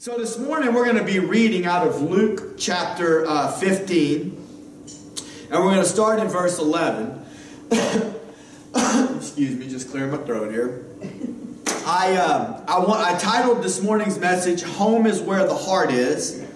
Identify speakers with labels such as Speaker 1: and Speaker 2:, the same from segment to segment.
Speaker 1: So this morning we're going to be reading out of Luke chapter uh, 15, and we're going to start in verse 11. Excuse me, just clearing my throat here. I uh, I want I titled this morning's message "Home is where the heart is."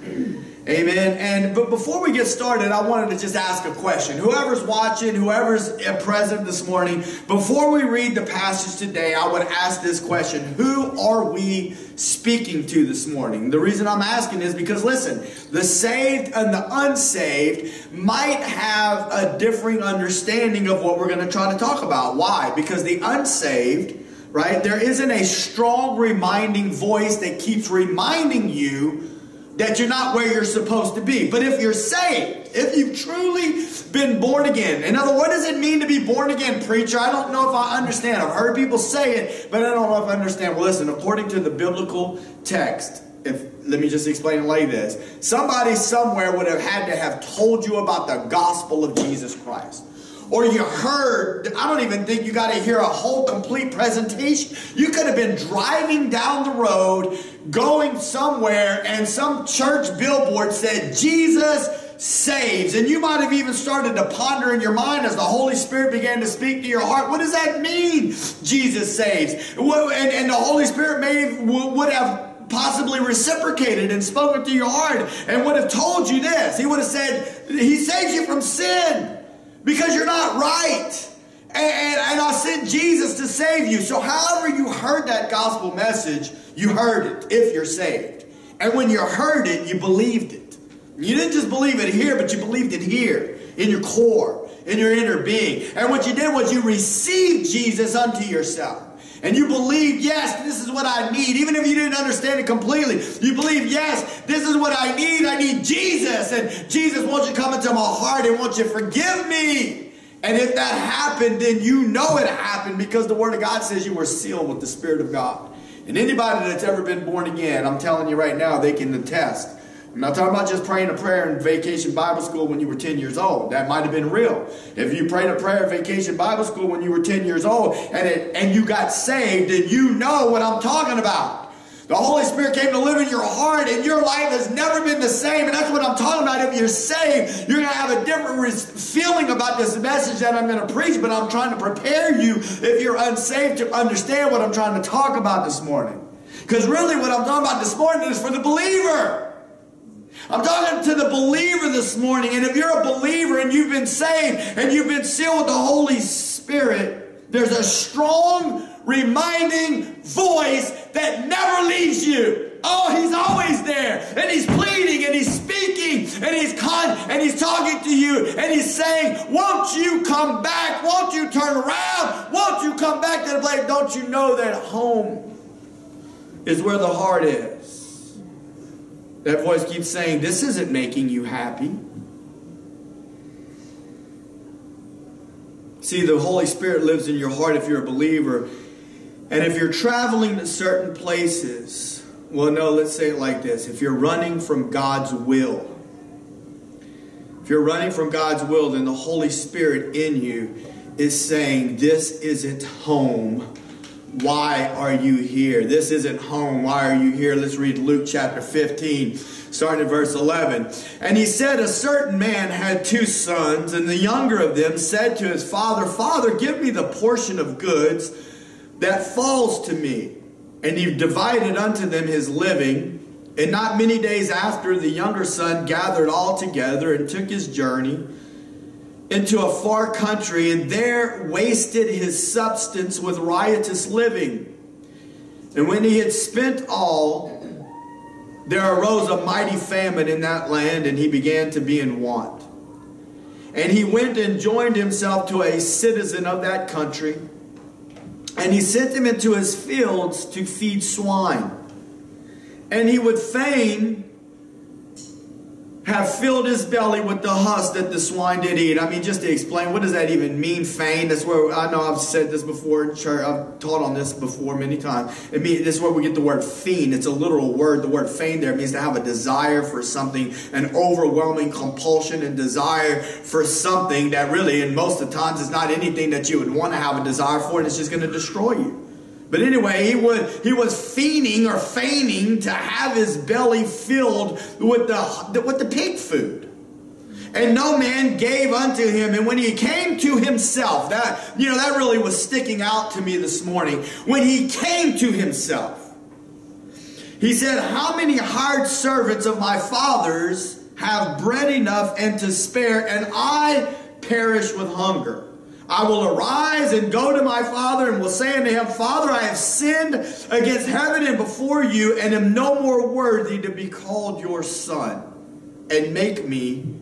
Speaker 1: Amen. And but before we get started, I wanted to just ask a question. Whoever's watching, whoever's present this morning, before we read the passage today, I would ask this question. Who are we speaking to this morning? The reason I'm asking is because listen, the saved and the unsaved might have a differing understanding of what we're going to try to talk about. Why? Because the unsaved, right? There isn't a strong reminding voice that keeps reminding you that you're not where you're supposed to be. But if you're saved, if you've truly been born again, in other what does it mean to be born again, preacher? I don't know if I understand. I've heard people say it, but I don't know if I understand. Well, listen, according to the biblical text, if let me just explain it like this somebody somewhere would have had to have told you about the gospel of Jesus Christ or you heard, I don't even think you got to hear a whole complete presentation. You could have been driving down the road, going somewhere, and some church billboard said, Jesus saves. And you might have even started to ponder in your mind as the Holy Spirit began to speak to your heart. What does that mean, Jesus saves? And, and the Holy Spirit may would have possibly reciprocated and spoken to your heart and would have told you this. He would have said, He saves you from sin because you're not right. And, and, and, I sent Jesus to save you. So, however, you heard that gospel message, you heard it if you're saved. And when you heard it, you believed it. You didn't just believe it here, but you believed it here in your core, in your inner being. And what you did was you received Jesus unto yourself and you believe, yes, this is what I need, even if you didn't understand it completely, you believe, yes, this is what I need. I need Jesus. And Jesus wants you to come into my heart and wants you to forgive me. And if that happened, then you know it happened because the Word of God says you were sealed with the Spirit of God. And anybody that's ever been born again, I'm telling you right now, they can attest I'm not talking about just praying a prayer in vacation Bible school when you were 10 years old. That might have been real. If you prayed a prayer in vacation Bible school when you were 10 years old and, it, and you got saved, then you know what I'm talking about. The Holy Spirit came to live in your heart, and your life has never been the same. And that's what I'm talking about. If you're saved, you're going to have a different feeling about this message that I'm going to preach, but I'm trying to prepare you, if you're unsaved, to understand what I'm trying to talk about this morning. Because really, what I'm talking about this morning is for the believer. I'm talking to the believer this morning, and if you're a believer and you've been saved and you've been sealed with the Holy Spirit, there's a strong reminding voice that never leaves you. Oh, he's always there. And he's pleading and he's speaking and he's con and he's talking to you and he's saying, Won't you come back? Won't you turn around? Won't you come back to the place? Don't you know that home is where the heart is? That voice keeps saying, This isn't making you happy. See, the Holy Spirit lives in your heart if you're a believer. And if you're traveling to certain places, well, no, let's say it like this if you're running from God's will, if you're running from God's will, then the Holy Spirit in you is saying, This isn't home why are you here? This isn't home. Why are you here? Let's read Luke chapter 15, starting at verse 11. And he said, A certain man had two sons, and the younger of them said to his father, Father, give me the portion of goods that falls to me. And he divided unto them his living. And not many days after, the younger son gathered all together and took his journey into a far country and there wasted his substance with riotous living. And when he had spent all, there arose a mighty famine in that land, and he began to be in want. And he went and joined himself to a citizen of that country, and he sent him into his fields to feed swine. And he would fain have filled his belly with the husk that the swine did eat. I mean, just to explain, what does that even mean, fain? That's where, I know I've said this before in church, I've taught on this before many times. It means, this is where we get the word fiend. It's a literal word. The word fain there means to have a desire for something, an overwhelming compulsion and desire for something that really, and most of the times, is not anything that you would want to have a desire for, and it's just going to destroy you. But anyway, he was, he was fiending or feigning to have his belly filled with the, with the pig food. And no man gave unto him. And when he came to himself, that, you know, that really was sticking out to me this morning. When he came to himself, he said, How many hired servants of my father's have bread enough and to spare, and I perish with hunger? I will arise and go to my father and will say unto him, Father, I have sinned against heaven and before you, and am no more worthy to be called your son. And make me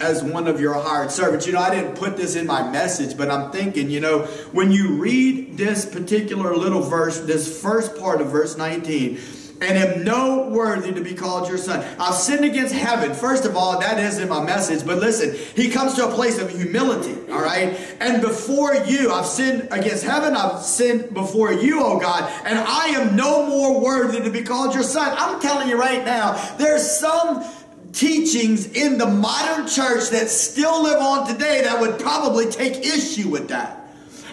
Speaker 1: as one of your hired servants. You know, I didn't put this in my message, but I'm thinking, you know, when you read this particular little verse, this first part of verse 19, and am no worthy to be called your son. I've sinned against heaven. First of all, that isn't my message, but listen, he comes to a place of humility, all right? And before you, I've sinned against heaven, I've sinned before you, oh God, and I am no more worthy to be called your son. I'm telling you right now, there's some teachings in the modern church that still live on today that would probably take issue with that.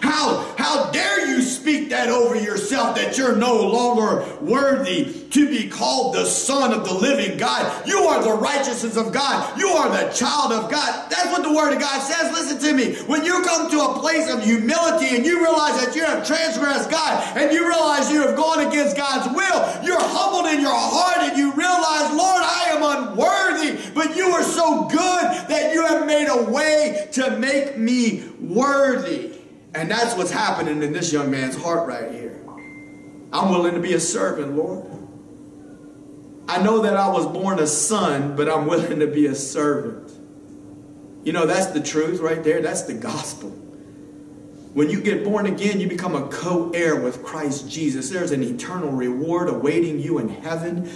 Speaker 1: How, how dare you speak that over yourself that you're no longer worthy to be called the son of the living God? You are the righteousness of God. You are the child of God. That's what the word of God says. Listen to me. When you come to a place of humility and you realize that you have transgressed God and you realize you have gone against God's will, you're humbled in your heart and you realize, Lord, I am unworthy, but you are so good that you have made a way to make me worthy. And that's what's happening in this young man's heart right here. I'm willing to be a servant, Lord. I know that I was born a son, but I'm willing to be a servant. You know, that's the truth right there. That's the gospel. When you get born again, you become a co heir with Christ Jesus. There's an eternal reward awaiting you in heaven.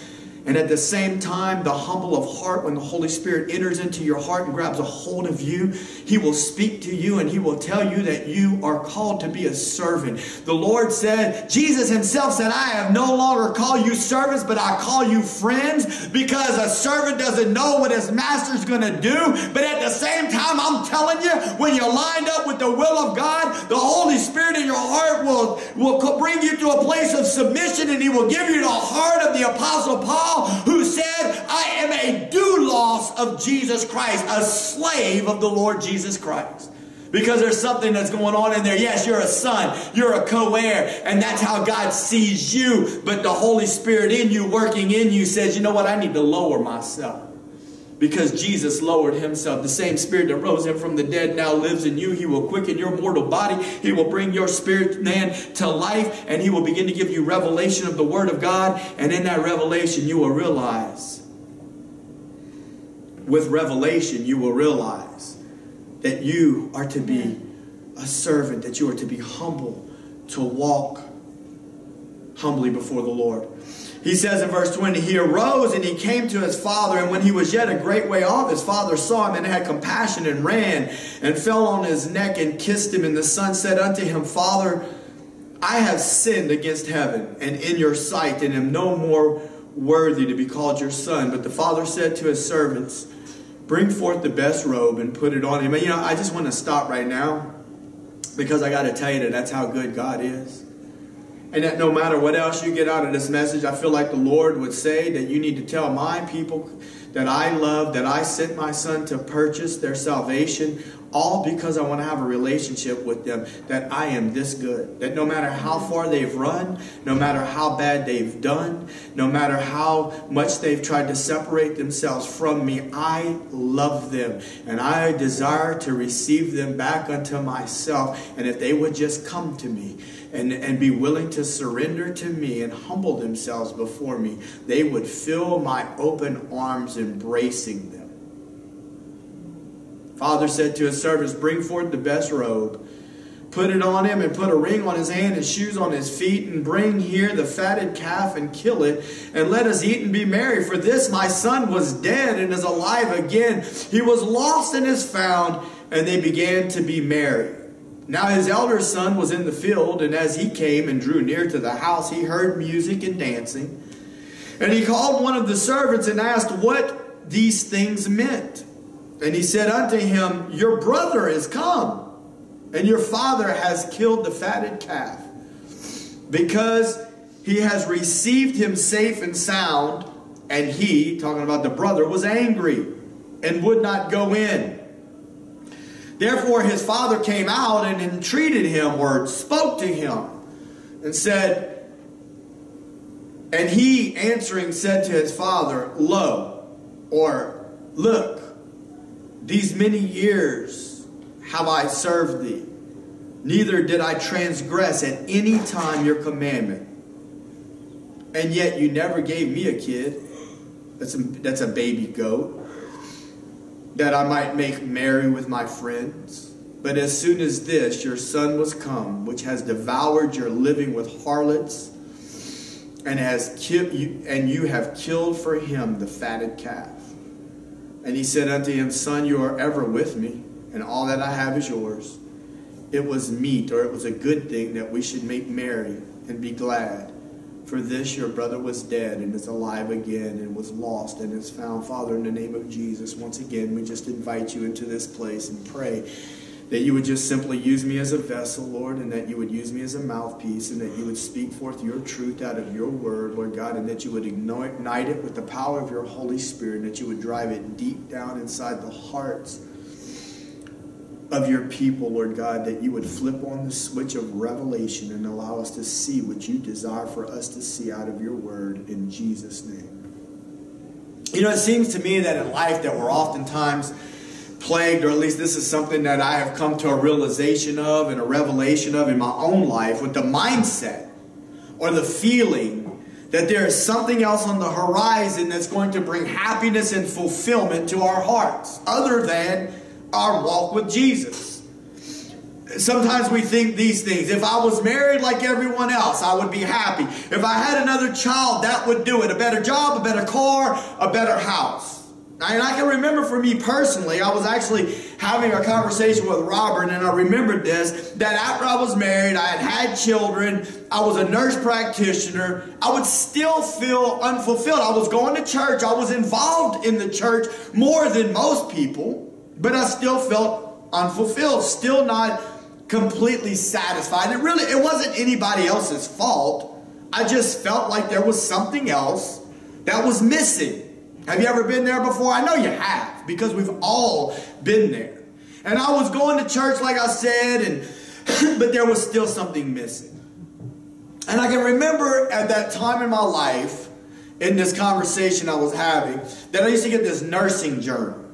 Speaker 1: And at the same time, the humble of heart, when the Holy Spirit enters into your heart and grabs a hold of you, He will speak to you and He will tell you that you are called to be a servant. The Lord said, Jesus Himself said, I have no longer called you servants, but I call you friends because a servant doesn't know what his master's going to do. But at the same time, I'm telling you, when you're lined up with the will of God, the Holy Spirit in your heart will, will bring you to a place of submission and He will give you the heart of the Apostle Paul who said, I am a doulos of Jesus Christ, a slave of the Lord Jesus Christ. Because there's something that's going on in there. Yes, you're a son, you're a co heir, and that's how God sees you. But the Holy Spirit in you, working in you, says, you know what? I need to lower myself because Jesus lowered himself. The same spirit that rose him from the dead now lives in you. He will quicken your mortal body. He will bring your spirit man to life and he will begin to give you revelation of the word of God. And in that revelation, you will realize, with revelation, you will realize that you are to be a servant, that you are to be humble, to walk humbly before the Lord. He says in verse 20, He arose and he came to his father, and when he was yet a great way off, his father saw him and had compassion and ran and fell on his neck and kissed him. And the son said unto him, Father, I have sinned against heaven and in your sight, and am no more worthy to be called your son. But the father said to his servants, Bring forth the best robe and put it on him. And you know, I just want to stop right now because I got to tell you that that's how good God is. And that no matter what else you get out of this message, I feel like the Lord would say that you need to tell my people that I love, that I sent my son to purchase their salvation, all because I want to have a relationship with them, that I am this good. That no matter how far they've run, no matter how bad they've done, no matter how much they've tried to separate themselves from me, I love them. And I desire to receive them back unto myself. And if they would just come to me, and, and be willing to surrender to me and humble themselves before me, they would fill my open arms embracing them. Father said to his servants, Bring forth the best robe, put it on him, and put a ring on his hand and shoes on his feet, and bring here the fatted calf and kill it, and let us eat and be merry. For this my son was dead and is alive again. He was lost and is found, and they began to be merry. Now his elder son was in the field, and as he came and drew near to the house, he heard music and dancing. And he called one of the servants and asked what these things meant. And he said unto him, Your brother is come, and your father has killed the fatted calf, because he has received him safe and sound, and he, talking about the brother, was angry and would not go in. Therefore, his father came out and entreated him or spoke to him and said, And he answering said to his father, Lo, or look, these many years have I served thee, neither did I transgress at any time your commandment. And yet you never gave me a kid. That's a, that's a baby goat that I might make merry with my friends. But as soon as this, your son was come, which has devoured your living with harlots, and has killed you, and you have killed for him the fatted calf. And he said unto him, Son, you are ever with me, and all that I have is yours. It was meet, or it was a good thing that we should make merry and be glad. For this your brother was dead and is alive again and was lost and is found. Father, in the name of Jesus, once again, we just invite you into this place and pray that you would just simply use me as a vessel, Lord, and that you would use me as a mouthpiece, and that you would speak forth your truth out of your word, Lord God, and that you would ignite it with the power of your Holy Spirit, and that you would drive it deep down inside the hearts of your people, Lord God, that you would flip on the switch of revelation and allow us to see what you desire for us to see out of your word in Jesus' name. You know, it seems to me that in life that we're oftentimes plagued, or at least this is something that I have come to a realization of and a revelation of in my own life, with the mindset or the feeling that there is something else on the horizon that's going to bring happiness and fulfillment to our hearts, other than our walk with Jesus. Sometimes we think these things. If I was married like everyone else, I would be happy. If I had another child, that would do it. A better job, a better car, a better house. And I can remember for me personally, I was actually having a conversation with Robert, and I remembered this that after I was married, I had had children, I was a nurse practitioner, I would still feel unfulfilled. I was going to church, I was involved in the church more than most people, but I still felt unfulfilled, still not completely satisfied. It really it wasn't anybody else's fault. I just felt like there was something else that was missing. Have you ever been there before? I know you have because we've all been there. And I was going to church like I said and but there was still something missing. And I can remember at that time in my life in this conversation I was having that I used to get this nursing journal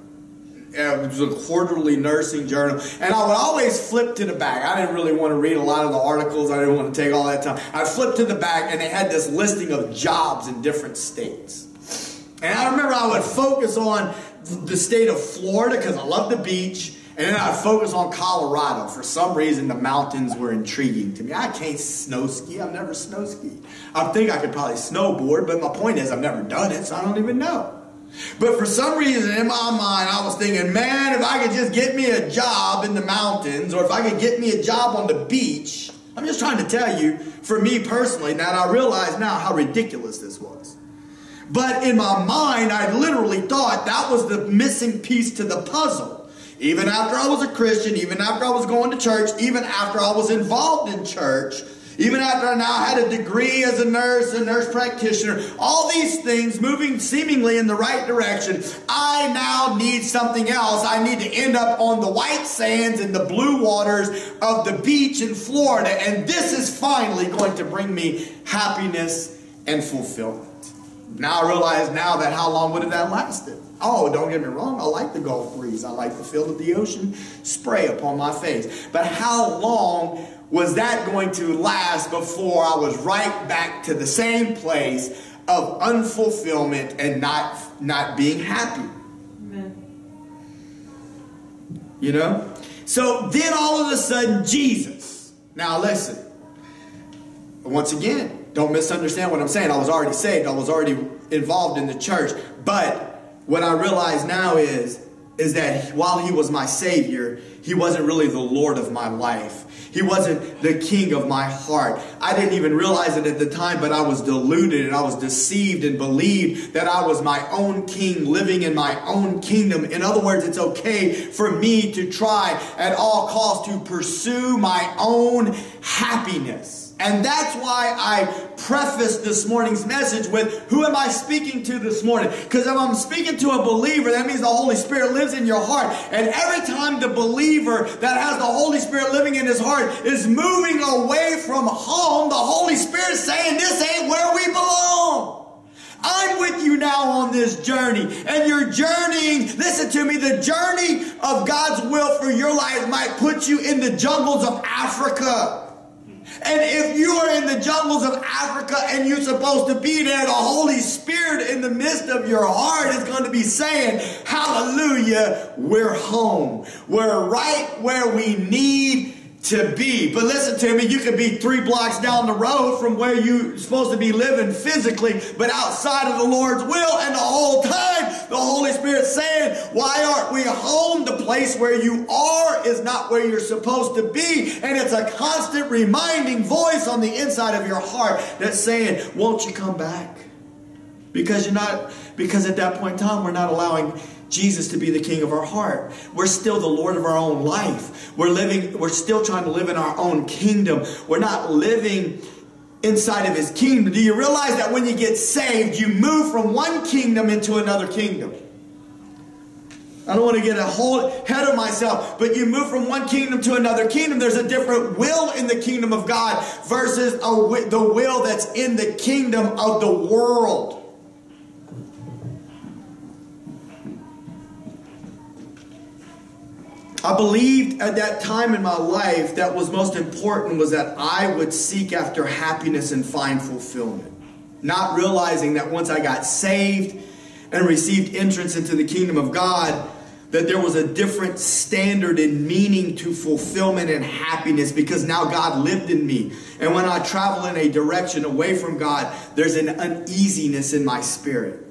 Speaker 1: it was a quarterly nursing journal, and I would always flip to the back. I didn't really want to read a lot of the articles. I didn't want to take all that time. I flipped to the back, and they had this listing of jobs in different states. And I remember I would focus on the state of Florida because I love the beach. And then I'd focus on Colorado. For some reason, the mountains were intriguing to me. I can't snow ski. I've never snow skied. I think I could probably snowboard, but my point is I've never done it, so I don't even know. But for some reason in my mind, I was thinking, man, if I could just get me a job in the mountains, or if I could get me a job on the beach, I'm just trying to tell you, for me personally, now I realize now how ridiculous this was. But in my mind, I literally thought that was the missing piece to the puzzle. Even after I was a Christian, even after I was going to church, even after I was involved in church, even after I now had a degree as a nurse, a nurse practitioner, all these things moving seemingly in the right direction, I now need something else. I need to end up on the white sands and the blue waters of the beach in Florida. And this is finally going to bring me happiness and fulfillment. Now I realize now that how long would have that lasted? Oh, don't get me wrong, I like the Gulf breeze. I like the feel of the ocean spray upon my face. But how long was that going to last before I was right back to the same place of unfulfillment and not, not being happy? Amen. You know? So then all of a sudden, Jesus. Now listen. Once again, don't misunderstand what I'm saying. I was already saved. I was already involved in the church. But what I realize now is, is that while he was my savior, he wasn't really the Lord of my life. He wasn't the king of my heart. I didn't even realize it at the time, but I was deluded and I was deceived and believed that I was my own king living in my own kingdom. In other words, it's okay for me to try at all costs to pursue my own happiness. And that's why I prefaced this morning's message with who am I speaking to this morning? Because if I'm speaking to a believer, that means the Holy Spirit lives in your heart. And every time the believer that has the Holy Spirit living in his heart is moving away from home, the Holy Spirit saying, This ain't where we belong. I'm with you now on this journey, and you're journeying. Listen to me the journey of God's will for your life might put you in the jungles of Africa. And if you are in the jungles of Africa and you're supposed to be there, the Holy Spirit in the midst of your heart is going to be saying, Hallelujah, we're home. We're right where we need to be. But listen to me, you could be three blocks down the road from where you're supposed to be living physically, but outside of the Lord's will, and the whole time the Holy Spirit saying, Why aren't we home? The place where you are is not where you're supposed to be. And it's a constant reminding voice on the inside of your heart that's saying, Won't you come back? Because you're not, because at that point in time, we're not allowing Jesus to be the king of our heart. We're still the Lord of our own life. We're living, we're still trying to live in our own kingdom. We're not living inside of his kingdom. Do you realize that when you get saved, you move from one kingdom into another kingdom? I don't want to get a whole head of myself, but you move from one kingdom to another kingdom. There's a different will in the kingdom of God versus a, the will that's in the kingdom of the world. I believed at that time in my life that was most important was that I would seek after happiness and find fulfillment. Not realizing that once I got saved and received entrance into the kingdom of God, that there was a different standard and meaning to fulfillment and happiness because now God lived in me. And when I travel in a direction away from God, there's an uneasiness in my spirit.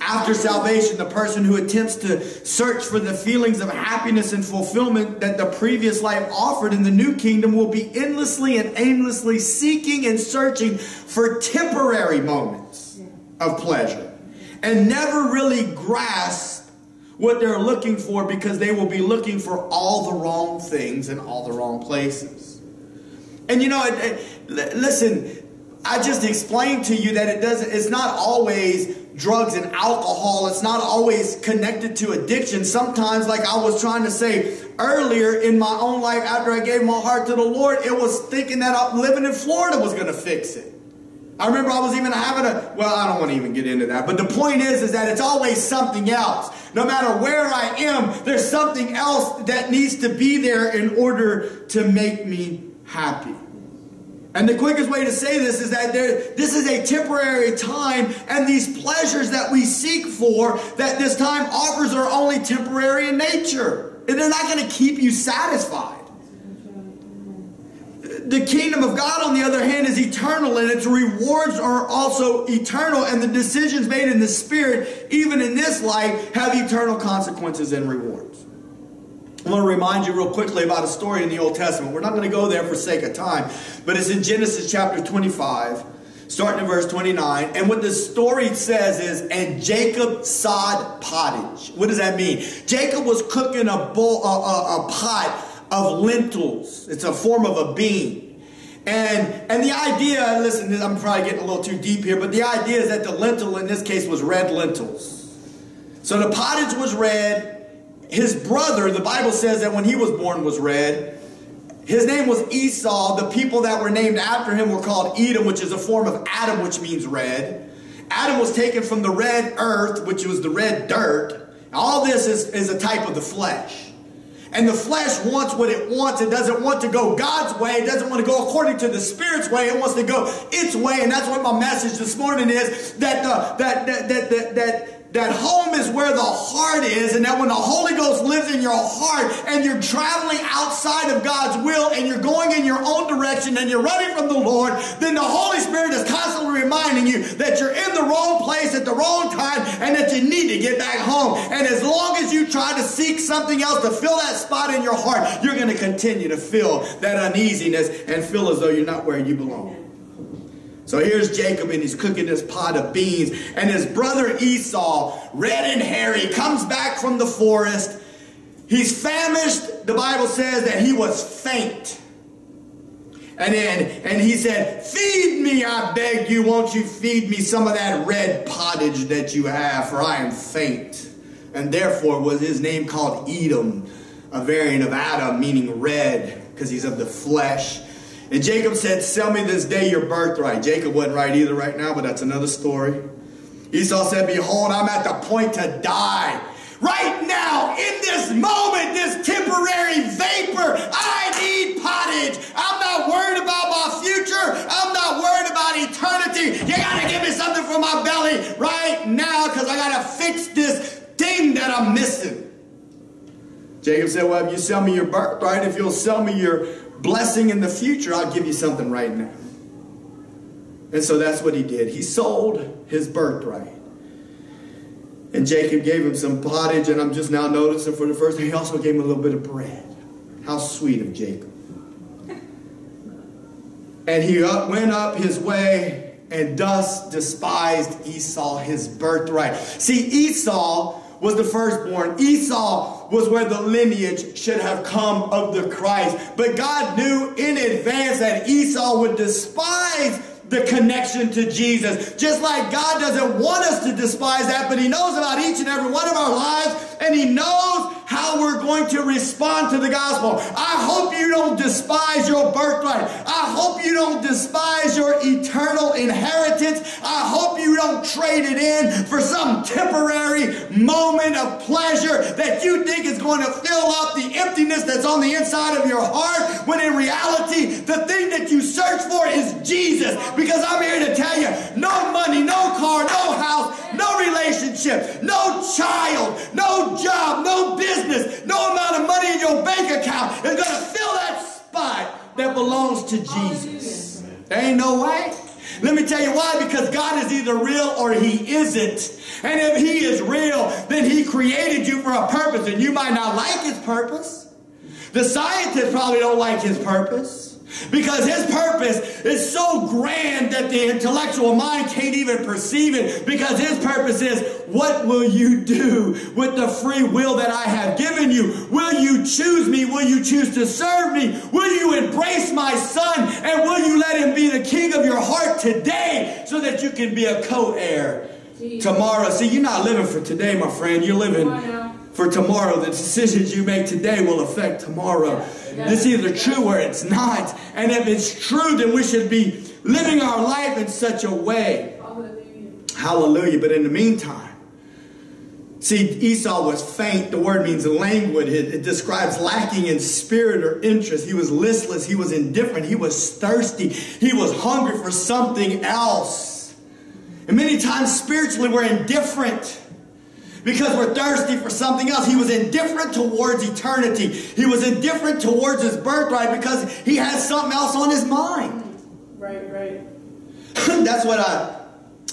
Speaker 1: After salvation, the person who attempts to search for the feelings of happiness and fulfillment that the previous life offered in the new kingdom will be endlessly and aimlessly seeking and searching for temporary moments of pleasure and never really grasp what they're looking for because they will be looking for all the wrong things in all the wrong places. And you know, listen, I just explained to you that it doesn't, it's not always drugs and alcohol. It's not always connected to addiction. Sometimes, like I was trying to say earlier in my own life after I gave my heart to the Lord, it was thinking that living in Florida was going to fix it. I remember I was even having a, well, I don't want to even get into that, but the point is, is that it's always something else. No matter where I am, there's something else that needs to be there in order to make me happy. And the quickest way to say this is that there, this is a temporary time, and these pleasures that we seek for, that this time offers, are only temporary in nature. And they're not going to keep you satisfied. The kingdom of God, on the other hand, is eternal, and its rewards are also eternal, and the decisions made in the Spirit, even in this life, have eternal consequences and rewards. I want to remind you real quickly about a story in the Old Testament. We're not going to go there for sake of time, but it's in Genesis chapter 25, starting in verse 29. And what the story says is, and Jacob sod pottage. What does that mean? Jacob was cooking a bowl, a, a, a pot of lentils. It's a form of a bean. And, and the idea, listen, I'm probably getting a little too deep here, but the idea is that the lentil in this case was red lentils. So the pottage was red, his brother, the Bible says that when he was born was red. His name was Esau. The people that were named after him were called Edom, which is a form of Adam, which means red. Adam was taken from the red earth, which was the red dirt. All this is, is a type of the flesh. And the flesh wants what it wants. It doesn't want to go God's way. It doesn't want to go according to the Spirit's way. It wants to go its way. And that's what my message this morning is that, uh, that, that, that, that, that that home is where the heart is, and that when the Holy Ghost lives in your heart and you're traveling outside of God's will and you're going in your own direction and you're running from the Lord, then the Holy Spirit is constantly reminding you that you're in the wrong place at the wrong time and that you need to get back home. And as long as you try to seek something else to fill that spot in your heart, you're going to continue to feel that uneasiness and feel as though you're not where you belong. So here's Jacob and he's cooking this pot of beans. And his brother Esau, red and hairy, comes back from the forest. He's famished. The Bible says that he was faint. And then, and he said, Feed me, I beg you, won't you feed me some of that red pottage that you have, for I am faint. And therefore was his name called Edom, a variant of Adam, meaning red, because he's of the flesh. And Jacob said, Sell me this day your birthright. Jacob wasn't right either right now, but that's another story. Esau said, Behold, I'm at the point to die. Right now, in this moment, this temporary vapor, I need pottage. I'm not worried about my future. I'm not worried about eternity. You got to give me something for my belly right now because I got to fix this thing that I'm missing. Jacob said, Well, if you sell me your birthright, if you'll sell me your blessing in the future, I'll give you something right now. And so that's what he did. He sold his birthright. And Jacob gave him some pottage, and I'm just now noticing for the first time, he also gave him a little bit of bread. How sweet of Jacob. And he up, went up his way and thus despised Esau his birthright. See, Esau was the firstborn. Esau was where the lineage should have come of the Christ. But God knew in advance that Esau would despise the connection to Jesus. Just like God doesn't want us to despise that, but He knows about each and every one of our lives, and He knows how we're going to respond to the gospel. I hope you don't despise your birthright. I hope you don't despise your eternal inheritance. I hope you don't trade it in for some temporary moment of pleasure that you think is going to fill up the emptiness that's on the inside of your heart, when in reality, the thing that you search for is Jesus. Because I'm here to tell you no money, no car, no house, no relationship, no child, no job, no business, no amount of money in your bank account is going to fill that spot that belongs to Jesus. There ain't no way. Let me tell you why. Because God is either real or He isn't. And if He is real, then He created you for a purpose. And you might not like His purpose. The scientists probably don't like His purpose. Because his purpose is so grand that the intellectual mind can't even perceive it. Because his purpose is, what will you do with the free will that I have given you? Will you choose me? Will you choose to serve me? Will you embrace my son? And will you let him be the king of your heart today so that you can be a co-heir tomorrow? See, you're not living for today, my friend. You're living for tomorrow. The decisions you make today will affect tomorrow. It's either true or it's not. And if it's true, then we should be living our life in such a way. Hallelujah. Hallelujah. But in the meantime, See, Esau was faint. The word means languid. It, it, describes lacking in spirit or interest. He was listless. He was indifferent. He was thirsty. He was hungry for something else. And many times spiritually we're indifferent because we're thirsty for something else. He was indifferent towards eternity. He was indifferent towards his birthright because he had something else on his mind.
Speaker 2: Right, right.
Speaker 1: That's what I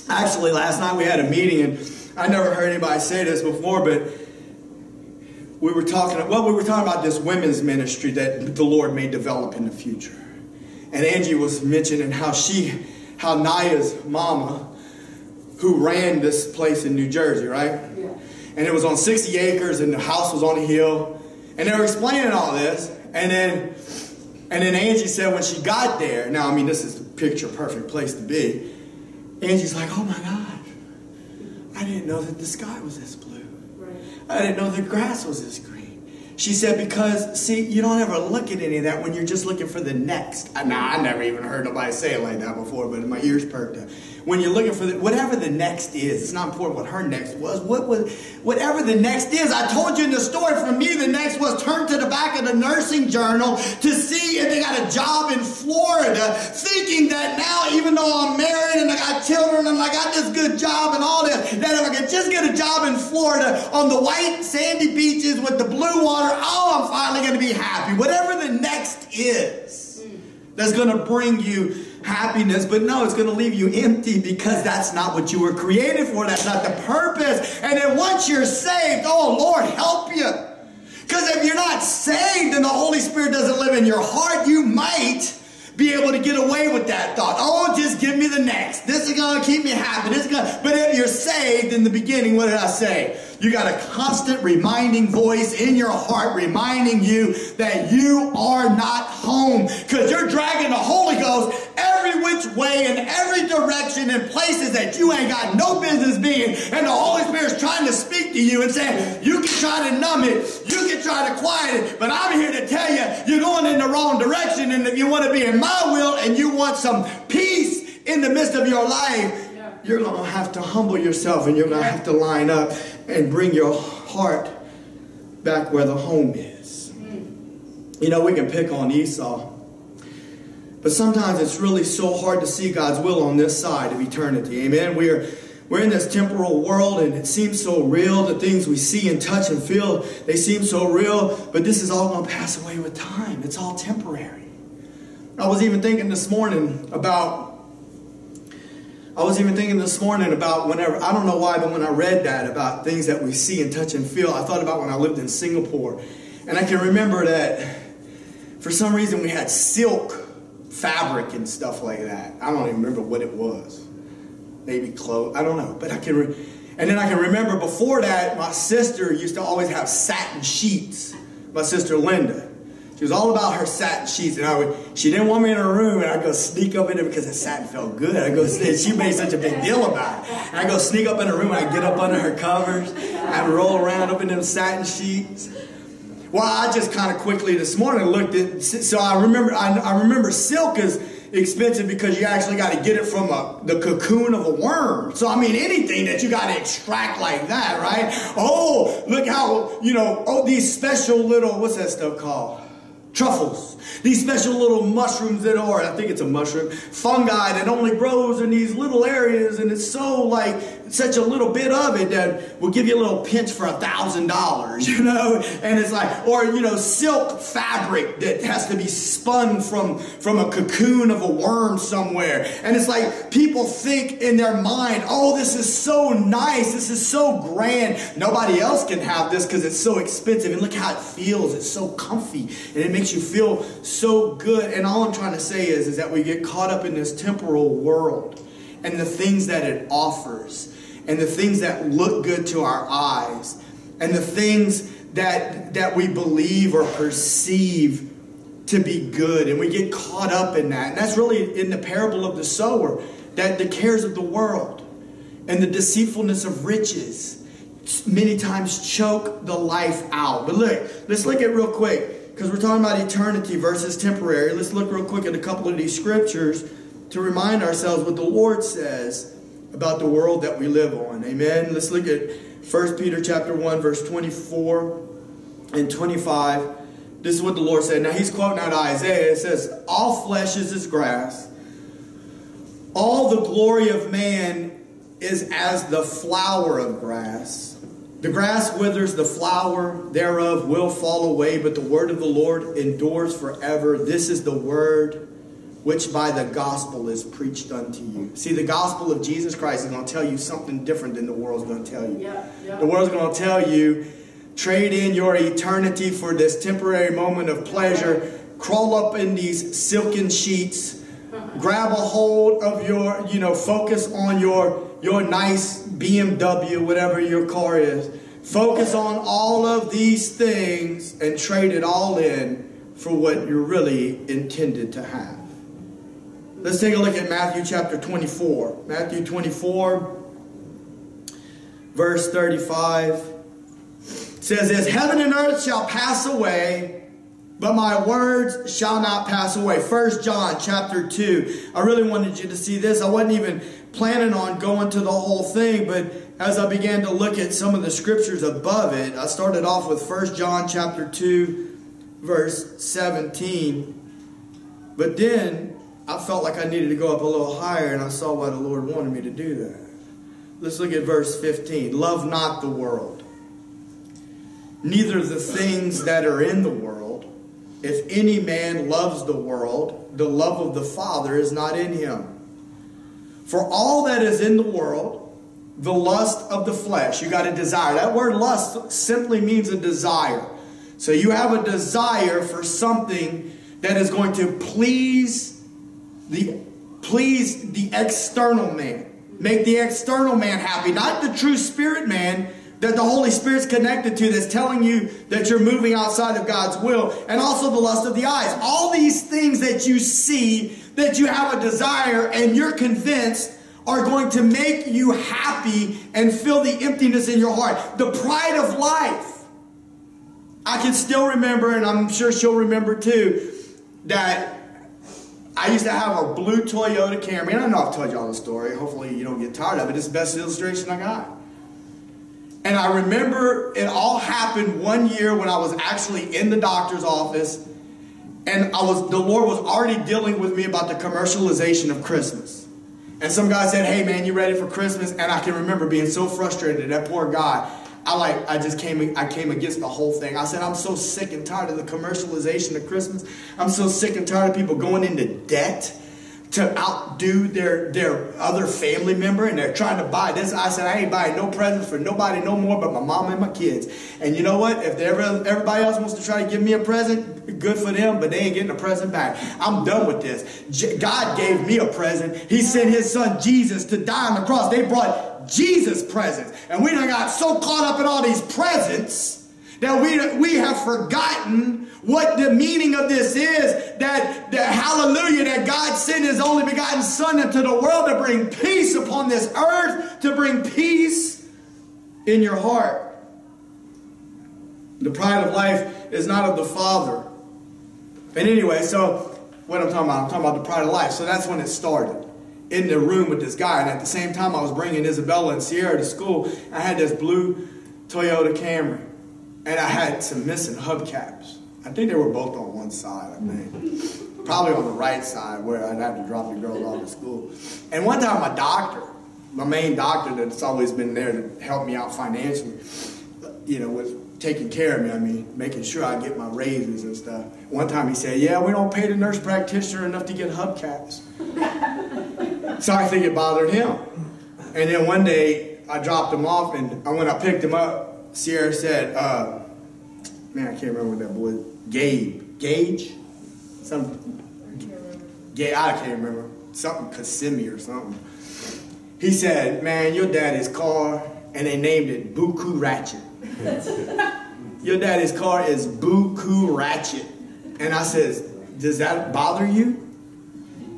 Speaker 1: actually last night we had a meeting and I never heard anybody say this before, but we were talking well, we were talking about this women's ministry that the Lord may develop in the future. And Angie was mentioning how she how Naya's mama who ran this place in New Jersey, right? And it was on 60 acres and the house was on a hill. And they were explaining all this. And then and then Angie said when she got there, now I mean this is the picture perfect place to be. Angie's like, oh my God. I didn't know that the sky was this blue. Right. I didn't know the grass was this green. She said, because, see, you don't ever look at any of that when you're just looking for the next. Nah, I never even heard nobody say it like that before, but my ears perked up when you're looking for the, whatever the next is. It's not important what her next was. What was whatever the next is. I told you in the story. For me, the next was turn to the back of the nursing journal to see if they got a job in Florida, thinking that now, even though I'm married and I got children and I got this good job and all this, that if I could just get a job in Florida on the white sandy beaches with the blue water, oh, I'm finally going to be happy. Whatever that's going to bring you happiness, but no, it's going to leave you empty because that's not what you were created for. That's not the purpose. And then once you're saved, oh Lord, help you. Because if you're not saved and the Holy Spirit doesn't live in your heart, you might be able to get away with that thought. Oh, just give me the next. This is going to keep me happy. This is gonna... But if you're saved in the beginning, what did I say? You got a constant reminding voice in your heart reminding you that you are not home because you're dragging the Holy Ghost every which way in every direction in places that you ain't got no business being. And the Holy Spirit's trying to speak to you and saying, you can try to numb it, you can try to quiet it, but I'm here to tell you, you're going in the wrong direction. And if you want to be in my will and you want some peace in the midst of your life, you're going to have to humble yourself and you're going to have to line up and bring your heart back where the home is. Mm. You know, we can pick on Esau, but sometimes it's really so hard to see God's will on this side of eternity. Amen. We're we're in this temporal world and it seems so real. The things we see and touch and feel, they seem so real, but this is all going to pass away with time. It's all temporary. I was even thinking this morning about I was even thinking this morning about whenever, I don't know why, but when I read that about things that we see and touch and feel, I thought about when I lived in Singapore. And I can remember that for some reason we had silk fabric and stuff like that. I don't even remember what it was. Maybe clothes, I don't know. But I can, re- and then I can remember before that, my sister used to always have satin sheets. My sister Linda. She was all about her satin sheets, and I would. She didn't want me in her room, and I go sneak up in it because the satin felt good. I go. She made such a big deal about it. And I go sneak up in her room, and I get up under her covers, and roll around up in them satin sheets. Well, I just kind of quickly this morning looked at. So I remember. I, I remember silk is expensive because you actually got to get it from a, the cocoon of a worm. So, I mean, anything that you got to extract like that, right? Oh, look how, you know, oh, these special little, what's that stuff called? Truffles. These special little mushrooms that are, I think it's a mushroom, fungi that only grows in these little areas, and it's so like such a little bit of it that will give you a little pinch for a thousand dollars, you know? And it's like, or you know, silk fabric that has to be spun from from a cocoon of a worm somewhere. And it's like people think in their mind, oh, this is so nice, this is so grand. Nobody else can have this because it's so expensive. And look how it feels. It's so comfy. And it makes you feel so good. And all I'm trying to say is, is that we get caught up in this temporal world and the things that it offers and the things that look good to our eyes and the things that that we believe or perceive to be good and we get caught up in that. And that's really in the parable of the sower that the cares of the world and the deceitfulness of riches many times choke the life out. But look let's look at real quick because we're talking about eternity versus temporary. Let's look real quick at a couple of these scriptures to remind ourselves what the lord says about the world that we live on. Amen. Let's look at 1 Peter chapter 1 verse 24 and 25. This is what the Lord said. Now he's quoting out Isaiah. It says, "All flesh is as grass. All the glory of man is as the flower of grass. The grass withers, the flower thereof will fall away, but the word of the Lord endures forever." This is the word which by the gospel is preached unto you. See, the gospel of Jesus Christ is going to tell you something different than the world's going to tell you. Yeah, yeah. The world's going to tell you, trade in your eternity for this temporary moment of pleasure, crawl up in these silken sheets, grab a hold of your, you know, focus on your, your nice BMW, whatever your car is. Focus on all of these things and trade it all in for what you're really intended to have. Let's take a look at Matthew chapter 24. Matthew 24, verse 35 says this Heaven and earth shall pass away, but my words shall not pass away. First John chapter 2. I really wanted you to see this. I wasn't even planning on going to the whole thing, but as I began to look at some of the scriptures above it, I started off with First John chapter 2, verse 17. But then I felt like I needed to go up a little higher, and I saw why the Lord wanted me to do that. Let's look at verse 15. Love not the world, neither the things that are in the world. If any man loves the world, the love of the Father is not in him. For all that is in the world, the lust of the flesh, you got a desire. That word lust simply means a desire. So you have a desire for something that is going to please the please the external man. Make the external man happy, not the true spirit man that the Holy Spirit's connected to that's telling you that you're moving outside of God's will, and also the lust of the eyes. All these things that you see, that you have a desire, and you're convinced are going to make you happy and fill the emptiness in your heart. The pride of life. I can still remember, and I'm sure she'll remember too, that I used to have a blue Toyota Camry. And I know I've told you all the story. Hopefully you don't get tired of it. It's the best illustration I got. And I remember it all happened one year when I was actually in the doctor's office. And I was the Lord was already dealing with me about the commercialization of Christmas. And some guy said, Hey man, you ready for Christmas? And I can remember being so frustrated, at that poor guy. I like I just came I came against the whole thing. I said I'm so sick and tired of the commercialization of Christmas. I'm so sick and tired of people going into debt to outdo their their other family member and they're trying to buy this. I said I ain't buying no presents for nobody no more but my mom and my kids. And you know what? If ever, everybody else wants to try to give me a present, good for them, but they ain't getting a present back. I'm done with this. God gave me a present. He sent his son Jesus to die on the cross. They brought Jesus presents. And we done got so caught up in all these presents that we, we have forgotten what the meaning of this is that, that hallelujah that God sent his only begotten son into the world to bring peace upon this earth to bring peace in your heart. The pride of life is not of the father. And anyway so what I'm talking about I'm talking about the pride of life. So that's when it started in the room with this guy. And at the same time, I was bringing Isabella and Sierra to school. I had this blue Toyota Camry, and I had some missing hubcaps. I think they were both on one side, I think. Probably on the right side where I'd have to drop the girls off at school. And one time, my doctor, my main doctor that's always been there to help me out financially, you know, was taking care of me. I mean, making sure I get my raises and stuff. One time he said, Yeah, we don't pay the nurse practitioner enough to get hubcaps. So I think it bothered him. And then one day I dropped him off, and when I picked him up, Sierra said, uh, Man, I can't remember what that boy, Gabe, Gage? Some, Gabe, I can't remember. Something Kissimmee or something. He said, Man, your daddy's car, and they named it Buku Ratchet. Your daddy's car is Buku Ratchet. And I says, does that bother you?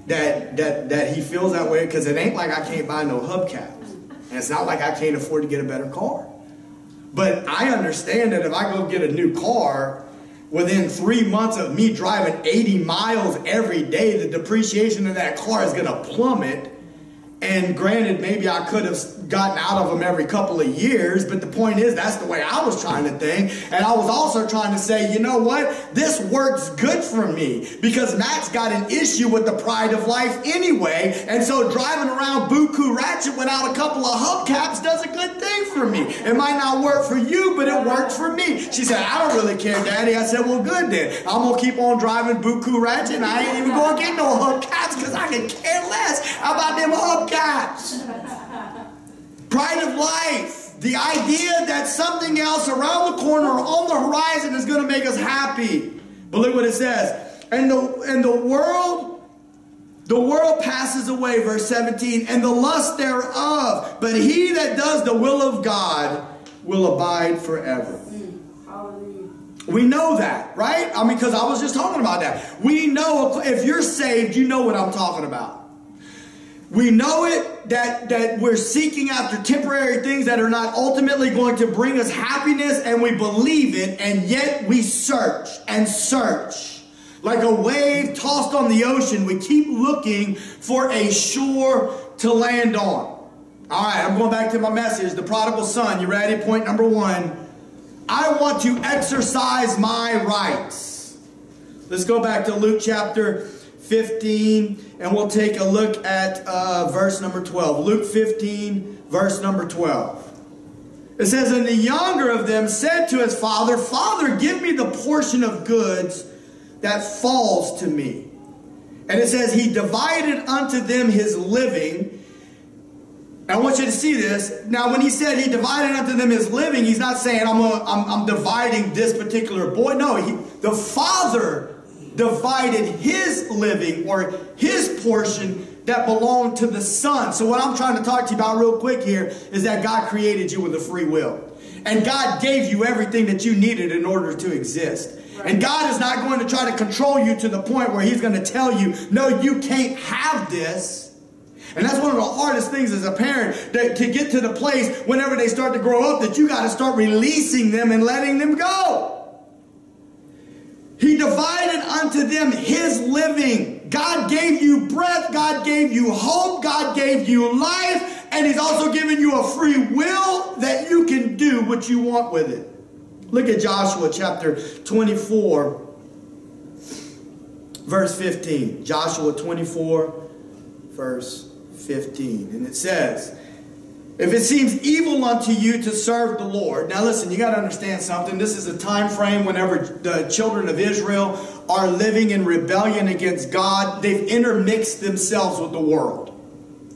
Speaker 1: That that that he feels that way? Because it ain't like I can't buy no hubcaps. And it's not like I can't afford to get a better car. But I understand that if I go get a new car, within three months of me driving 80 miles every day, the depreciation of that car is going to plummet and granted, maybe I could have gotten out of them every couple of years, but the point is, that's the way I was trying to think. And I was also trying to say, you know what? This works good for me because Matt's got an issue with the pride of life anyway. And so driving around Buku Ratchet without a couple of hubcaps does a good thing for me. It might not work for you, but it works for me. She said, I don't really care, Daddy. I said, well, good then. I'm going to keep on driving Buku Ratchet and I ain't even going to get no hubcaps because I can care less about them hubcaps. Pride of life. The idea that something else around the corner or on the horizon is going to make us happy. But look what it says. And the, and the world, the world passes away, verse 17, and the lust thereof. But he that does the will of God will abide forever. We know that, right? I mean, because I was just talking about that. We know if you're saved, you know what I'm talking about. We know it that, that we're seeking after temporary things that are not ultimately going to bring us happiness, and we believe it, and yet we search and search. Like a wave tossed on the ocean, we keep looking for a shore to land on. All right, I'm going back to my message. The prodigal son, you ready? Point number one. I want to exercise my rights. Let's go back to Luke chapter 15, and we'll take a look at uh, verse number 12. Luke 15, verse number 12. It says, And the younger of them said to his father, Father, give me the portion of goods that falls to me. And it says, He divided unto them his living. I want you to see this. Now, when he said he divided unto them his living, he's not saying, I'm, a, I'm, I'm dividing this particular boy. No, he, the father divided his living or his portion that belonged to the Son. So, what I'm trying to talk to you about real quick here is that God created you with a free will. And God gave you everything that you needed in order to exist. And God is not going to try to control you to the point where He's going to tell you, no, you can't have this. And that's one of the hardest things as a parent that, to get to the place whenever they start to grow up that you got to start releasing them and letting them go. He divided unto them his living. God gave you breath, God gave you hope, God gave you life, and He's also given you a free will that you can do what you want with it. Look at Joshua chapter 24, verse 15. Joshua 24, verse 15. And it says, if it seems evil unto you to serve the Lord. Now listen, you got to understand something. This is a time frame whenever the children of Israel are living in rebellion against God. They've intermixed themselves with the world.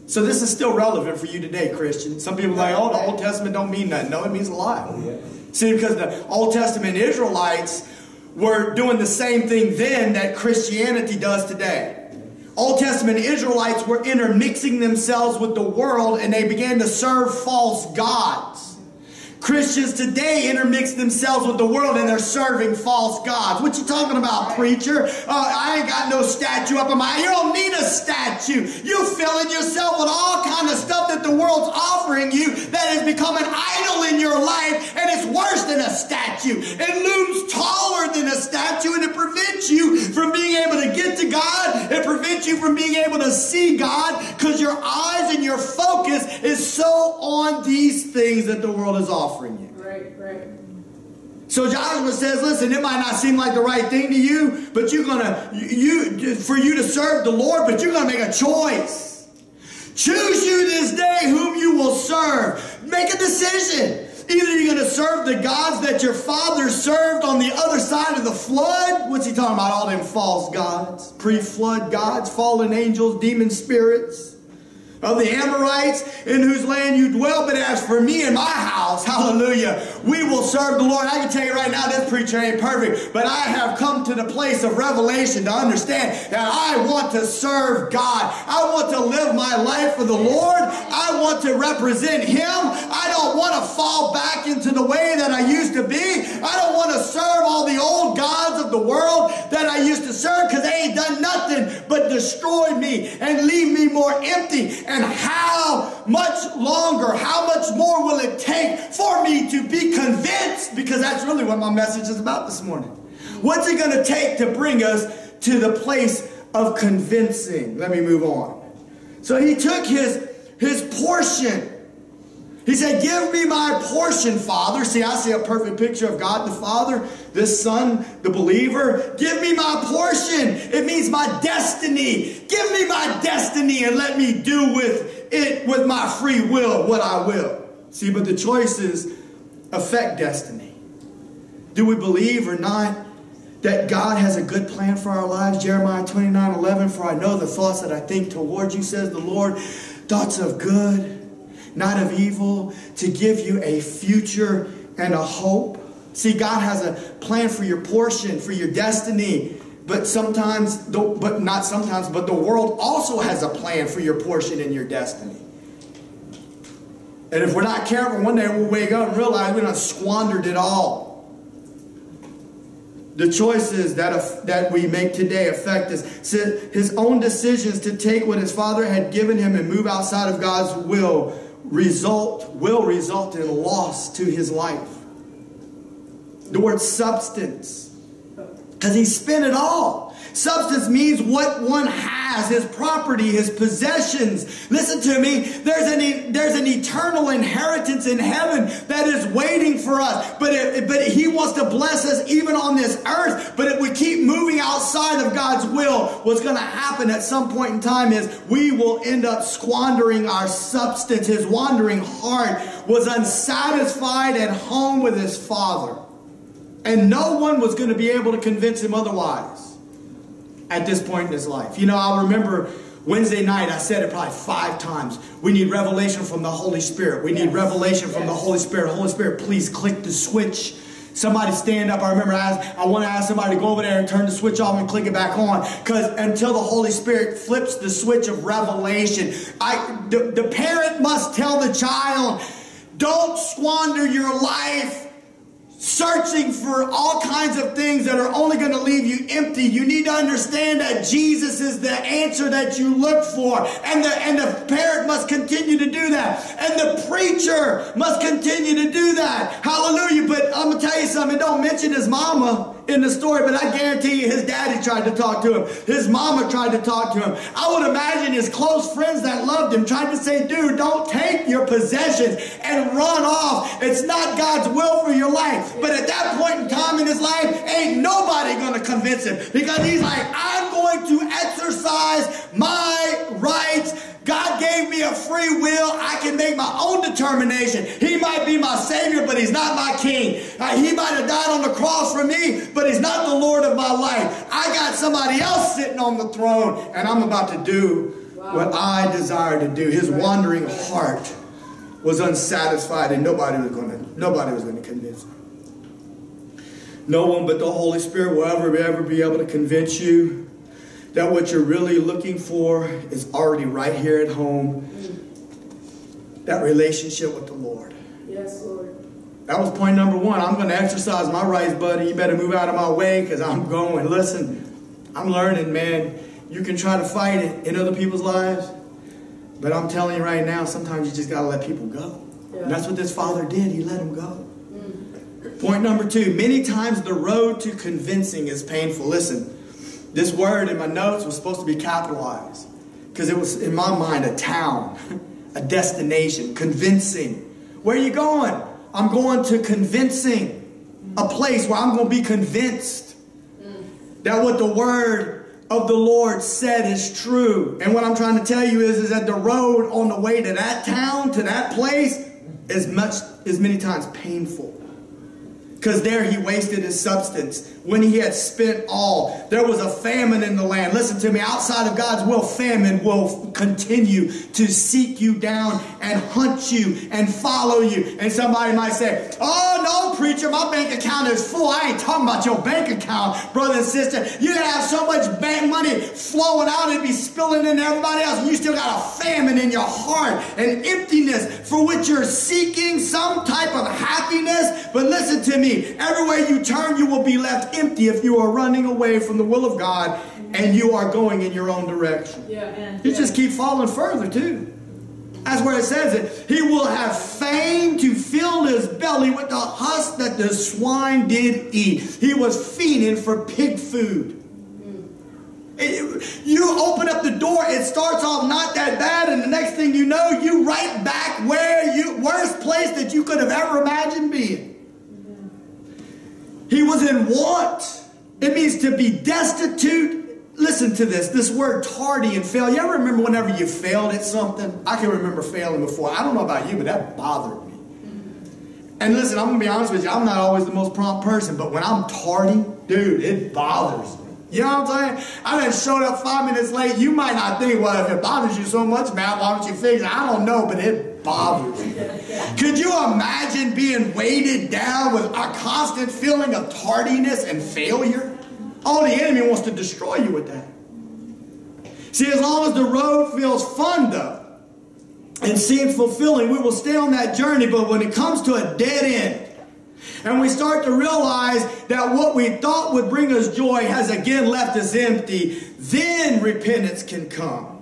Speaker 1: So this is still relevant for you today, Christian. Some people are like, oh, the Old Testament don't mean nothing. No, it means a lot. Oh, See, because the Old Testament Israelites were doing the same thing then that Christianity does today. Old Testament Israelites were intermixing themselves with the world and they began to serve false gods. Christians today intermix themselves with the world and they're serving false gods. What you talking about, preacher? Uh, I ain't got no statue up in my. You don't need a statue. You filling yourself with all kind of stuff that the world's offering you that has become an idol in your life, and it's worse than a statue. It looms taller than a statue, and it prevents you from being able to get to God. It prevents you from being able to see God because your eyes and your focus is so on these things that the world is offering offering you.
Speaker 2: Right, right.
Speaker 1: So Joshua says, listen, it might not seem like the right thing to you, but you're gonna you for you to serve the Lord, but you're gonna make a choice. Choose you this day whom you will serve. Make a decision. Either you're going to serve the gods that your father served on the other side of the flood. What's he talking about? All them false gods, pre flood gods, fallen angels, demon spirits of the Amorites in whose land you dwell. But as for me and my house, hallelujah, we will serve the Lord. I can tell you right now, this preacher ain't perfect, but I have come to the place of revelation to understand that I want to serve God. I want to live my life for the Lord. I want to represent Him. I don't want to fall back into the way that I used to be. I don't want to serve all the old gods of the world that I used to serve because they nothing but destroy me and leave me more empty and how much longer, how much more will it take for me to be convinced? Because that's really what my message is about this morning. What's it going to take to bring us to the place of convincing? Let me move on. So he took his, his portion he said, Give me my portion, Father. See, I see a perfect picture of God the Father, the Son, the believer. Give me my portion. It means my destiny. Give me my destiny and let me do with it, with my free will, what I will. See, but the choices affect destiny. Do we believe or not that God has a good plan for our lives? Jeremiah 29 11, for I know the thoughts that I think toward you, says the Lord, thoughts of good not of evil, to give you a future and a hope. See, God has a plan for your portion, for your destiny. But sometimes, but not sometimes, but the world also has a plan for your portion and your destiny. And if we're not careful, one day we'll wake up and realize we not squandered it all. The choices that, that we make today affect us. His own decisions to take what his father had given him and move outside of God's will result will result in loss to his life. The word substance. Because he spent it all. Substance means what one has, his property, his possessions. Listen to me. There's an, there's an eternal inheritance in heaven that is waiting for us. But, it, but he wants to bless us even on this earth. But if we keep moving outside of God's will, what's going to happen at some point in time is we will end up squandering our substance. His wandering heart was unsatisfied at home with his father. And no one was going to be able to convince him otherwise at this point in his life. You know, I remember Wednesday night, I said it probably five times. We need revelation from the Holy Spirit. We need revelation from the Holy Spirit. Holy Spirit, please click the switch Somebody stand up. I remember I, asked, I want to ask somebody to go over there and turn the switch off and click it back on. Because until the Holy Spirit flips the switch of revelation, I, the, the parent must tell the child, don't squander your life searching for all kinds of things that are only going to leave you empty. You need to understand that Jesus is the answer that you look for. And the, and the parent must continue to do that. And the preacher must continue to do that. Hallelujah. But I'm going to tell you something. Don't mention his mama in the story, but I guarantee you his daddy tried to talk to him. His mama tried to talk to him. I would imagine his close friends that loved him tried to say, dude, don't take your possessions and run off. It's not God's will for your life. But at that point in time in his life, ain't nobody going to convince him because he's like, I'm going to exercise my rights God gave me a free will. I can make my own determination. He might be my Savior, but He's not my King. Uh, he might have died on the cross for me, but He's not the Lord of my life. I got somebody else sitting on the throne, and I'm about to do what I desire to do. His wandering heart was unsatisfied, and nobody was going to nobody was going to convince him. No one but the Holy Spirit will ever, ever be able to convince you that what you're really looking for is already right here at home. That relationship with the Lord.
Speaker 2: Yes, Lord.
Speaker 1: That was point number one. I'm going to exercise my rights, buddy. You better move out of my way because I'm going. Listen, I'm learning, man. You can try to fight it in other people's lives, but I'm telling you right now, sometimes you just got to let people go. Yeah. that's what this father did. He let them go. Mm. Point number two many times the road to convincing is painful. Listen, this word in my notes was supposed to be capitalized because it was, in my mind, a town, a destination, convincing. Where are you going? I'm going to convincing, a place where I'm going to be convinced that what the word of the Lord said is true. And what I'm trying to tell you is, is that the road on the way to that town, to that place, is much, as many times painful because there he wasted his substance when he had spent all. There was a famine in the land. Listen to me, outside of God's will, famine will continue to seek you down and hunt you and follow you. And somebody might say, Oh, no, preacher, my bank account is full. I ain't talking about your bank account, brother and sister. You can have so much bank money flowing out, it'd be spilling into everybody else. And you still got a famine in your heart and emptiness for which you're seeking some type of happiness. But listen to me, everywhere you turn, you will be left empty if you are running away from the will of God and you are going in your own direction. Yeah, you just keep falling further, too. That's where it says it. He will have fain to fill his belly with the husk that the swine did eat. He was fiending for pig food. Mm. It, you open up the door, it starts off not that bad, and the next thing you know, you right back where you worst place that you could have ever imagined being. He was in want. It means to be destitute. Listen to this. This word tardy and fail. You ever remember whenever you failed at something? I can remember failing before. I don't know about you, but that bothered me. And listen, I'm to be honest with you. I'm not always the most prompt person, but when I'm tardy, dude, it bothers me. You know what I'm saying? I done showed up five minutes late. You might not think, well, if it bothers you so much, man, why don't you fix it? I don't know, but it Could you imagine being weighted down with a constant feeling of tardiness and failure? Oh, the enemy wants to destroy you with that. See, as long as the road feels fun, though, and seems fulfilling, we will stay on that journey. But when it comes to a dead end, and we start to realize that what we thought would bring us joy has again left us empty, then repentance can come.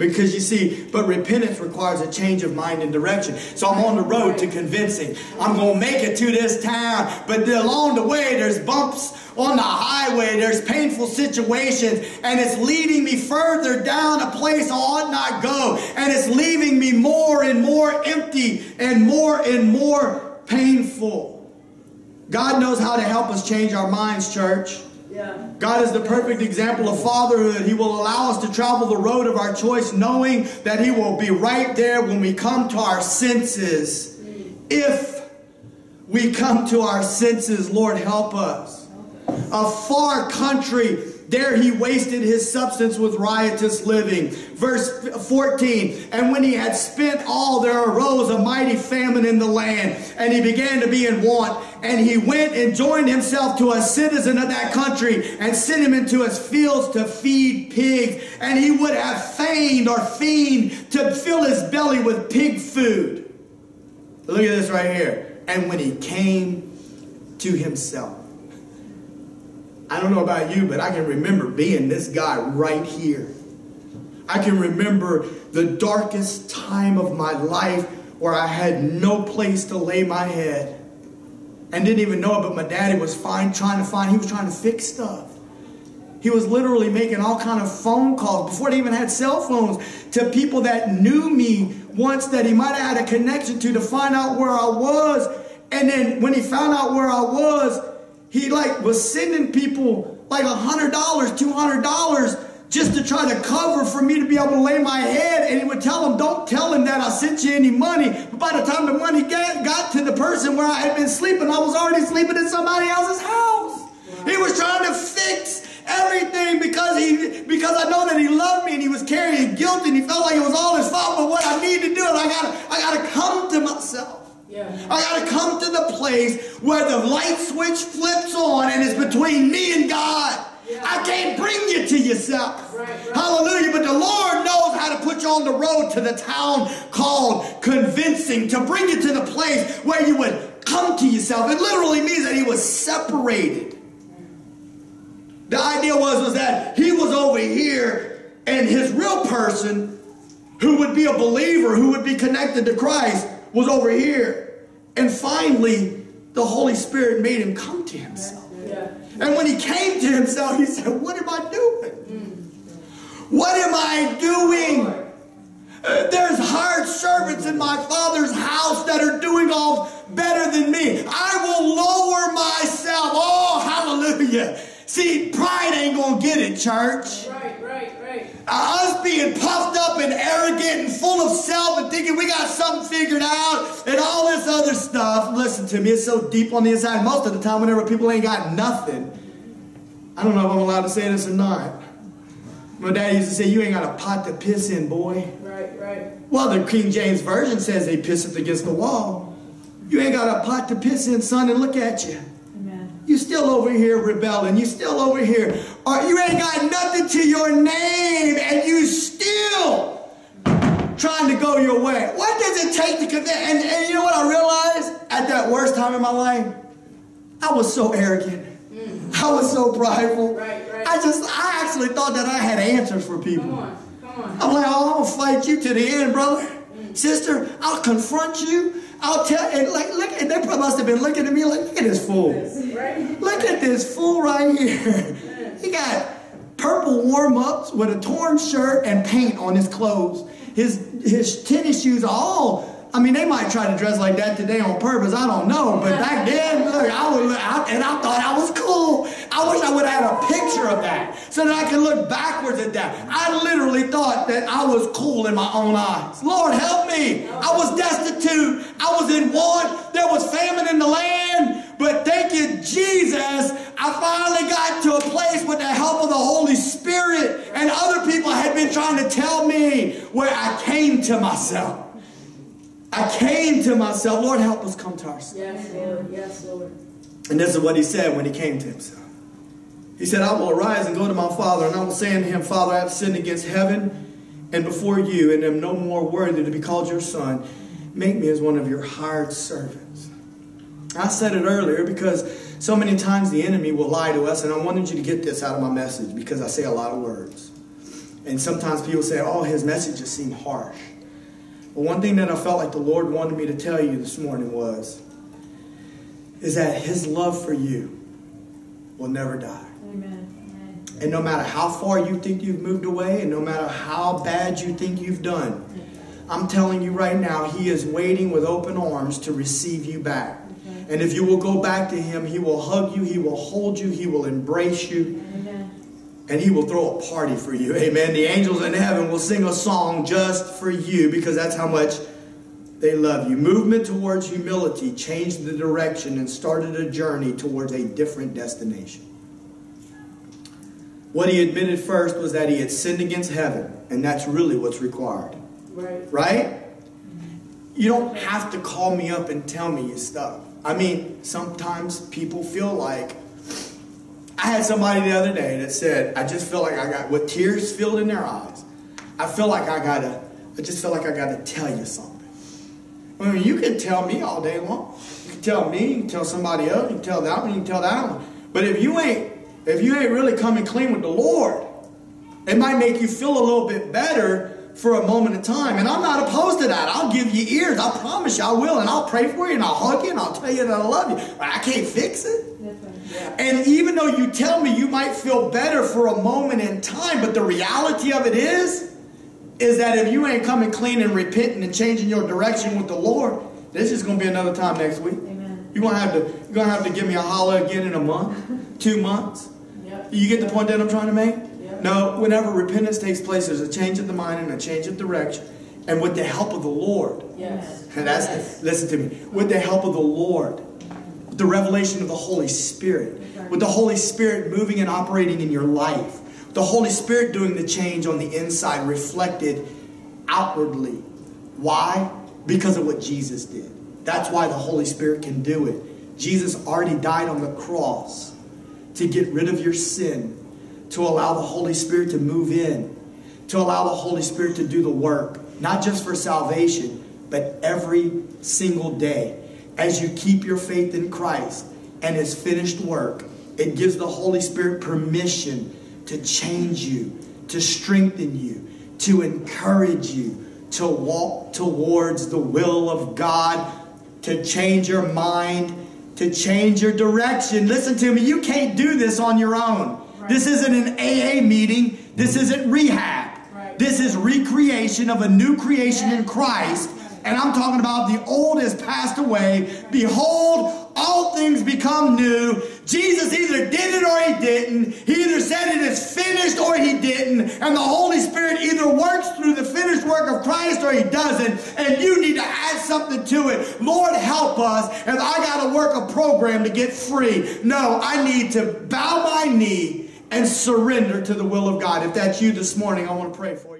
Speaker 1: Because you see, but repentance requires a change of mind and direction. So I'm on the road to convincing. I'm going to make it to this town. But along the way, there's bumps on the highway. There's painful situations. And it's leading me further down a place I ought not go. And it's leaving me more and more empty and more and more painful. God knows how to help us change our minds, church. God is the perfect example of fatherhood. He will allow us to travel the road of our choice, knowing that He will be right there when we come to our senses. Mm. If we come to our senses, Lord, help us. A far country There he wasted his substance with riotous living. Verse 14, and when he had spent all, there arose a mighty famine in the land, and he began to be in want. And he went and joined himself to a citizen of that country and sent him into his fields to feed pigs. And he would have feigned or fiend to fill his belly with pig food. Look at this right here. And when he came to himself, I don't know about you, but I can remember being this guy right here. I can remember the darkest time of my life where I had no place to lay my head and didn't even know it, but my daddy was fine trying to find, he was trying to fix stuff. He was literally making all kind of phone calls before they even had cell phones to people that knew me once that he might have had a connection to to find out where I was. And then when he found out where I was, he like was sending people like a hundred dollars, two hundred dollars just to try to cover for me to be able to lay my head. And he would tell them, don't tell him that I sent you any money. But by the time the money got, got to the person where I had been sleeping, I was already sleeping in somebody else's house. Wow. He was trying to fix everything because he because I know that he loved me and he was carrying guilt and he felt like it was all his fault. But what I need to do is I gotta I gotta come to myself. Yeah. I got to come to the place where the light switch flips on and it's between me and God. Yeah. I can't bring you to yourself. Right, right. Hallelujah. But the Lord knows how to put you on the road to the town called convincing, to bring you to the place where you would come to yourself. It literally means that he was separated. The idea was, was that he was over here and his real person who would be a believer, who would be connected to Christ, was over here. And finally, the Holy Spirit made him come to himself. Yeah. And when he came to himself, he said, What am I doing? What am I doing? There's hired servants in my father's house that are doing all better than me. I will lower myself. Oh, hallelujah. See, pride ain't going to get it, church.
Speaker 2: Right, right, right.
Speaker 1: Uh, us being puffed up and arrogant and full of self and thinking we got something figured out and all this other stuff. Listen to me, it's so deep on the inside. Most of the time, whenever people ain't got nothing, I don't know if I'm allowed to say this or not. My dad used to say, You ain't got a pot to piss in, boy.
Speaker 2: Right, right.
Speaker 1: Well, the King James Version says they pisseth against the wall. You ain't got a pot to piss in, son, and look at you. You still over here rebelling. You still over here. Or you ain't got nothing to your name and you still trying to go your way. What does it take to convince? And, and you know what I realized at that worst time in my life? I was so arrogant. Mm. I was so prideful.
Speaker 2: Right, right.
Speaker 1: I just, I actually thought that I had answers for people. Come
Speaker 2: on, come on.
Speaker 1: I'm like, oh, I'm going to fight you to the end, brother. Mm. Sister, I'll confront you. I'll tell and like look and they probably must have been looking at me like, look at this fool. Look at this fool right here. He got purple warm-ups with a torn shirt and paint on his clothes. His his tennis shoes all I mean, they might try to dress like that today on purpose. I don't know. But back then, look, I was, I, and I thought I was cool. I wish I would have had a picture of that so that I could look backwards at that. I literally thought that I was cool in my own eyes. Lord, help me. I was destitute. I was in want. There was famine in the land. But thank you, Jesus. I finally got to a place with the help of the Holy Spirit and other people had been trying to tell me where I came to myself. I came to myself. Lord, help us come to ourselves.
Speaker 2: Yes, Lord. Yes, Lord.
Speaker 1: And this is what he said when he came to himself. He said, I will arise and go to my father, and I will say unto him, Father, I have sinned against heaven and before you, and am no more worthy to be called your son. Make me as one of your hired servants. I said it earlier because so many times the enemy will lie to us, and I wanted you to get this out of my message because I say a lot of words. And sometimes people say, oh, his messages seem harsh. But one thing that I felt like the Lord wanted me to tell you this morning was, is that His love for you will never die.
Speaker 2: Amen.
Speaker 1: And no matter how far you think you've moved away, and no matter how bad you think you've done, I'm telling you right now, He is waiting with open arms to receive you back. And if you will go back to Him, He will hug you, He will hold you, He will embrace you. And he will throw a party for you. Amen. The angels in heaven will sing a song just for you because that's how much they love you. Movement towards humility changed the direction and started a journey towards a different destination. What he admitted first was that he had sinned against heaven, and that's really what's required.
Speaker 2: Right.
Speaker 1: Right? You don't have to call me up and tell me your stuff. I mean, sometimes people feel like I had somebody the other day that said, I just feel like I got with tears filled in their eyes. I feel like I gotta, I just feel like I gotta tell you something. I mean, you can tell me all day long. You can tell me, you can tell somebody else, you can tell that one, you can tell that one. But if you ain't, if you ain't really coming clean with the Lord, it might make you feel a little bit better for a moment of time. And I'm not opposed to that. I'll give you ears. I promise you I will. And I'll pray for you and I'll hug you and I'll tell you that I love you. But I can't fix it.
Speaker 2: Yeah.
Speaker 1: And even though you tell me you might feel better for a moment in time, but the reality of it is, is that if you ain't coming clean and repenting and changing your direction with the Lord, this is gonna be another time next week.
Speaker 2: Amen.
Speaker 1: You're gonna have to you're gonna have to give me a holler again in a month, two months.
Speaker 2: Yep.
Speaker 1: You get the point that I'm trying to make? No, whenever repentance takes place, there's a change of the mind and a change of direction. And with the help of the Lord,
Speaker 2: Yes.
Speaker 1: and that's
Speaker 2: Yes.
Speaker 1: listen to me. With the help of the Lord, with the revelation of the Holy Spirit, with the Holy Spirit moving and operating in your life, the Holy Spirit doing the change on the inside, reflected outwardly. Why? Because of what Jesus did. That's why the Holy Spirit can do it. Jesus already died on the cross to get rid of your sin, to allow the Holy Spirit to move in, to allow the Holy Spirit to do the work, not just for salvation, but every single day. As you keep your faith in Christ and His finished work, it gives the Holy Spirit permission to change you, to strengthen you, to encourage you, to walk towards the will of God, to change your mind, to change your direction. Listen to me, you can't do this on your own. This isn't an AA meeting, this isn't rehab. This is recreation of a new creation in Christ. And I'm talking about the old has passed away. Behold, all things become new. Jesus either did it or he didn't. He either said it is finished or he didn't. And the Holy Spirit either works through the finished work of Christ or he doesn't. And you need to add something to it. Lord, help us. And I got to work a program to get free. No, I need to bow my knee and surrender to the will of God. If that's you this morning, I want to pray for you.